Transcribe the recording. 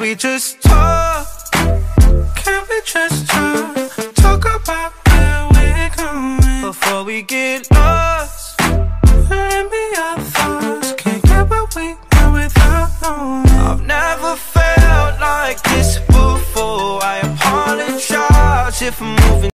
Can we just talk? Can we just talk? Talk about where we're going before we get lost. Let me our thoughts. Can't get what we know without knowing. I've never felt like this before. I apologize if I'm moving.